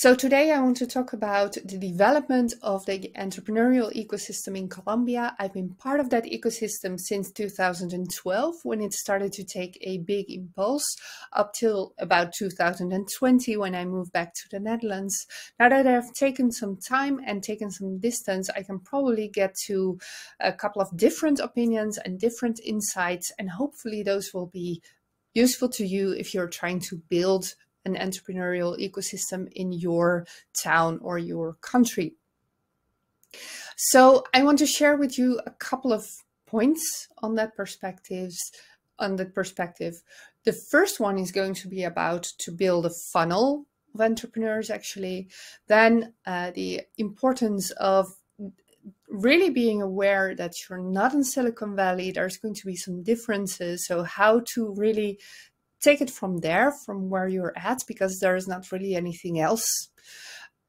So today I want to talk about the development of the entrepreneurial ecosystem in Colombia. I've been part of that ecosystem since 2012 when it started to take a big impulse up till about 2020 when I moved back to the Netherlands. Now that I've taken some time and taken some distance, I can probably get to a couple of different opinions and different insights and hopefully those will be useful to you if you're trying to build an entrepreneurial ecosystem in your town or your country. So I want to share with you a couple of points on that perspectives on that perspective. The first one is going to be about to build a funnel of entrepreneurs actually. Then uh, the importance of really being aware that you're not in Silicon Valley, there's going to be some differences. So how to really take it from there, from where you're at, because there is not really anything else.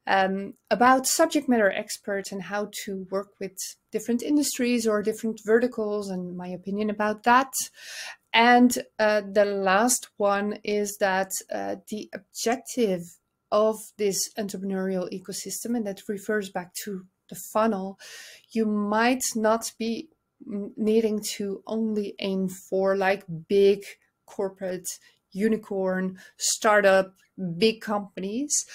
Um, about subject matter experts and how to work with different industries or different verticals and my opinion about that. And uh, the last one is that uh, the objective of this entrepreneurial ecosystem, and that refers back to the funnel, you might not be needing to only aim for like big corporate, unicorn, startup, big companies.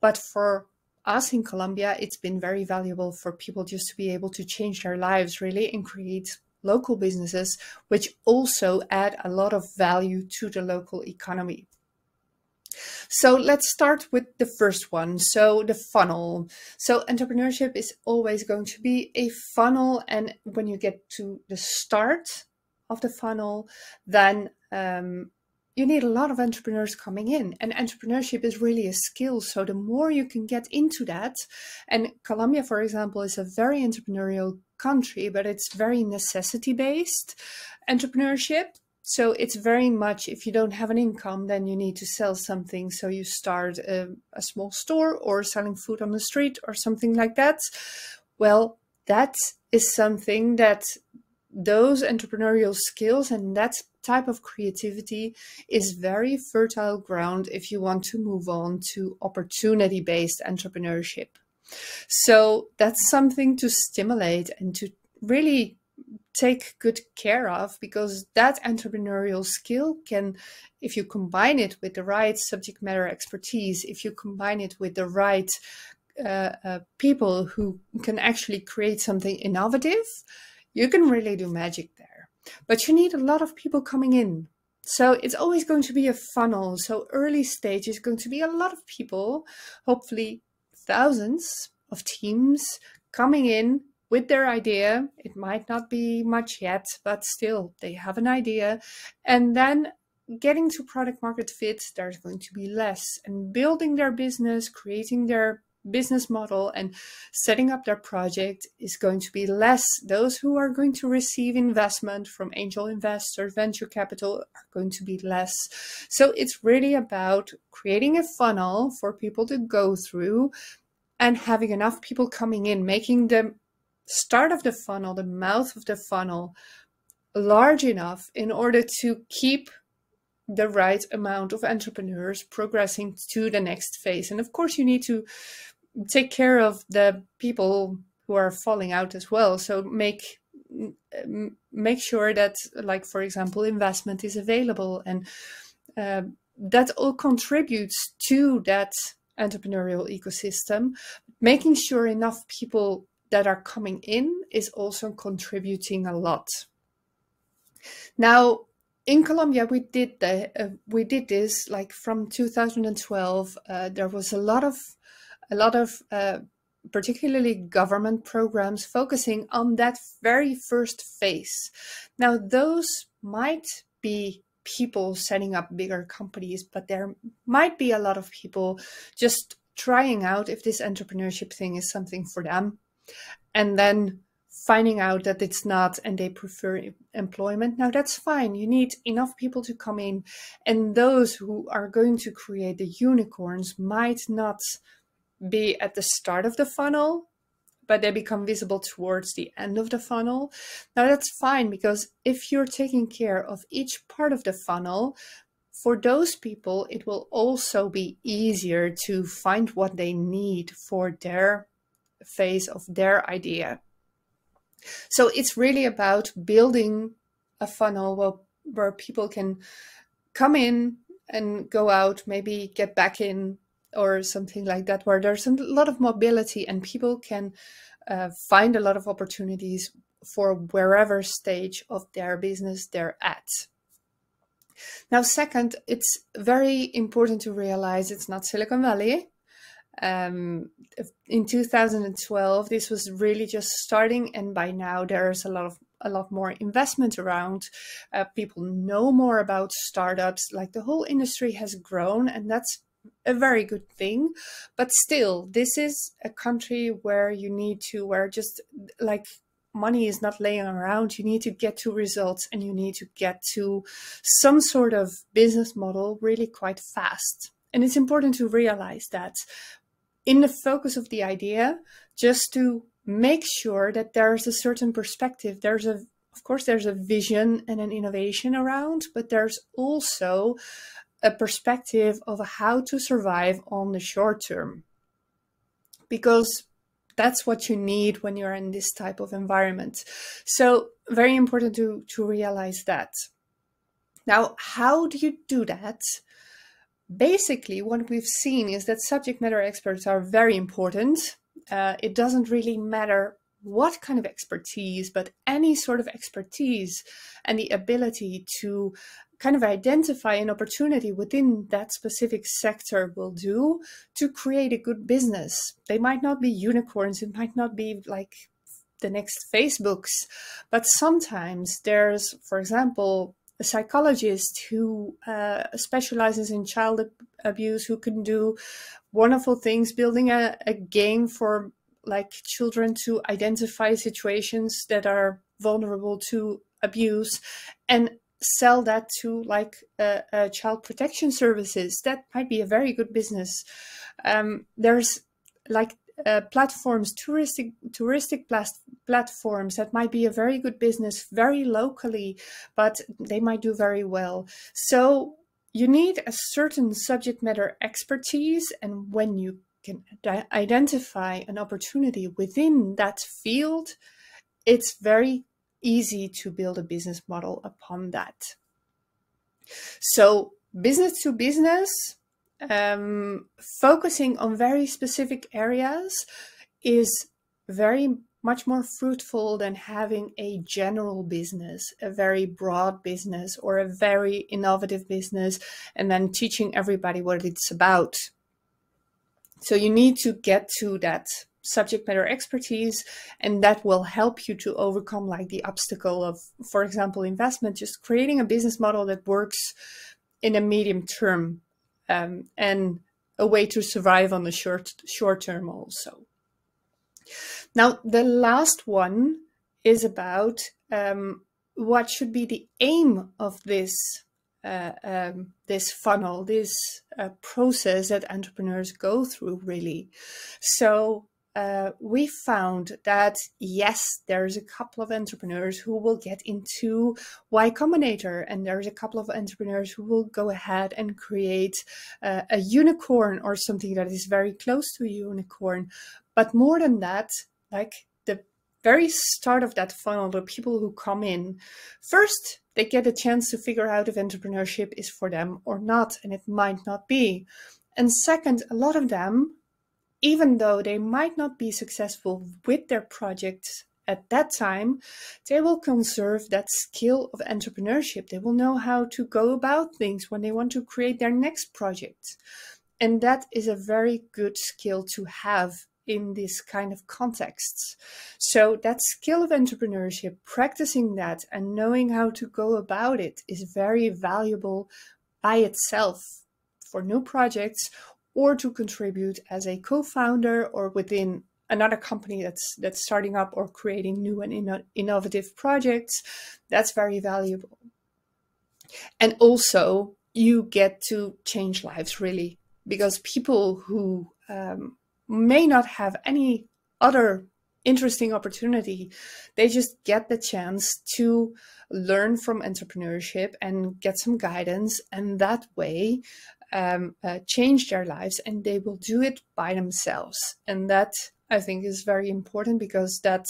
But for us in Colombia, it's been very valuable for people just to be able to change their lives really and create local businesses, which also add a lot of value to the local economy. So let's start with the first one. So the funnel. So entrepreneurship is always going to be a funnel. And when you get to the start of the funnel, then um, you need a lot of entrepreneurs coming in. And entrepreneurship is really a skill. So the more you can get into that and colombia for example is a very entrepreneurial country but it's very necessity based entrepreneurship. So it's very much if you don't have an income then you need to sell something. So you start a, a small store or selling food on the street or something like that. Well that is something that those entrepreneurial skills and that type of creativity is very fertile ground if you want to move on to opportunity based entrepreneurship. So that's something to stimulate and to really take good care of because that entrepreneurial skill can if you combine it with the right subject matter expertise if you combine it with the right uh, uh, people who can actually create something innovative you can really do magic there. But you need a lot of people coming in. So it's always going to be a funnel. So early stage is going to be a lot of people, hopefully thousands of teams coming in with their idea. It might not be much yet, but still they have an idea. And then getting to product market fit, there's going to be less. And building their business, creating their business model and setting up their project is going to be less. Those who are going to receive investment from angel investors, venture capital are going to be less. So it's really about creating a funnel for people to go through and having enough people coming in, making the start of the funnel, the mouth of the funnel large enough in order to keep the right amount of entrepreneurs progressing to the next phase. And of course, you need to take care of the people who are falling out as well. So make make sure that, like for example, investment is available, and uh, that all contributes to that entrepreneurial ecosystem. Making sure enough people that are coming in is also contributing a lot. Now, in Colombia, we did the uh, we did this like from 2012. Uh, there was a lot of a lot of uh, particularly government programs focusing on that very first phase. Now, those might be people setting up bigger companies, but there might be a lot of people just trying out if this entrepreneurship thing is something for them. And then finding out that it's not and they prefer employment. Now that's fine. You need enough people to come in. And those who are going to create the unicorns might not be at the start of the funnel, but they become visible towards the end of the funnel. Now that's fine because if you're taking care of each part of the funnel, for those people, it will also be easier to find what they need for their phase of their idea. So it's really about building a funnel where, where people can come in and go out, maybe get back in or something like that, where there's a lot of mobility and people can uh, find a lot of opportunities for wherever stage of their business they're at. Now, second, it's very important to realize it's not Silicon Valley. Um, in 2012, this was really just starting, and by now there's a lot of a lot more investment around. Uh, people know more about startups. Like the whole industry has grown, and that's a very good thing. But still, this is a country where you need to, where just like money is not laying around. You need to get to results and you need to get to some sort of business model really quite fast. And it's important to realize that in the focus of the idea, just to make sure that there's a certain perspective, there's a of course there's a vision and an innovation around, but there's also a perspective of how to survive on the short term. Because that's what you need when you're in this type of environment. So very important to, to realize that. Now, how do you do that? Basically, what we've seen is that subject matter experts are very important. Uh, it doesn't really matter what kind of expertise, but any sort of expertise and the ability to kind of identify an opportunity within that specific sector will do to create a good business. They might not be unicorns, it might not be like the next Facebooks, but sometimes there's, for example, a psychologist who uh, specializes in child abuse who can do wonderful things building a, a game for like children to identify situations that are vulnerable to abuse and sell that to like uh, uh, child protection services. That might be a very good business. Um, there's like uh, platforms touristic touristic platforms that might be a very good business very locally but they might do very well. So you need a certain subject matter expertise and when you can identify an opportunity within that field it's very easy to build a business model upon that. So business to business, um, focusing on very specific areas is very much more fruitful than having a general business, a very broad business or a very innovative business, and then teaching everybody what it's about. So you need to get to that subject matter expertise and that will help you to overcome like the obstacle of for example investment just creating a business model that works in a medium term um, and a way to survive on the short short term also now the last one is about um, what should be the aim of this uh, um, this funnel, this uh, process that entrepreneurs go through, really. So uh, we found that yes, there's a couple of entrepreneurs who will get into Y Combinator, and there's a couple of entrepreneurs who will go ahead and create uh, a unicorn or something that is very close to a unicorn. But more than that, like the very start of that funnel, the people who come in, first they get a chance to figure out if entrepreneurship is for them or not, and it might not be. And second, a lot of them even though they might not be successful with their projects at that time, they will conserve that skill of entrepreneurship. They will know how to go about things when they want to create their next project. And that is a very good skill to have in this kind of contexts. So that skill of entrepreneurship, practicing that and knowing how to go about it is very valuable by itself for new projects or to contribute as a co-founder or within another company that's that's starting up or creating new and inno innovative projects that's very valuable and also you get to change lives really because people who um, may not have any other interesting opportunity. They just get the chance to learn from entrepreneurship and get some guidance, and that way um, uh, change their lives, and they will do it by themselves. And that I think is very important because that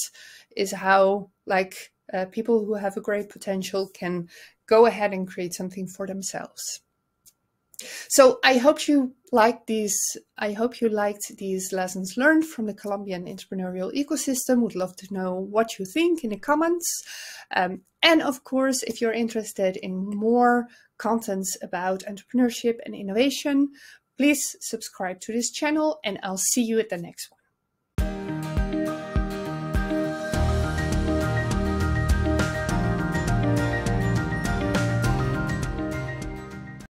is how like uh, people who have a great potential can go ahead and create something for themselves. So I hope you liked these. I hope you liked these lessons learned from the Colombian entrepreneurial ecosystem. Would love to know what you think in the comments. Um, and of course, if you're interested in more contents about entrepreneurship and innovation, please subscribe to this channel and I'll see you at the next one.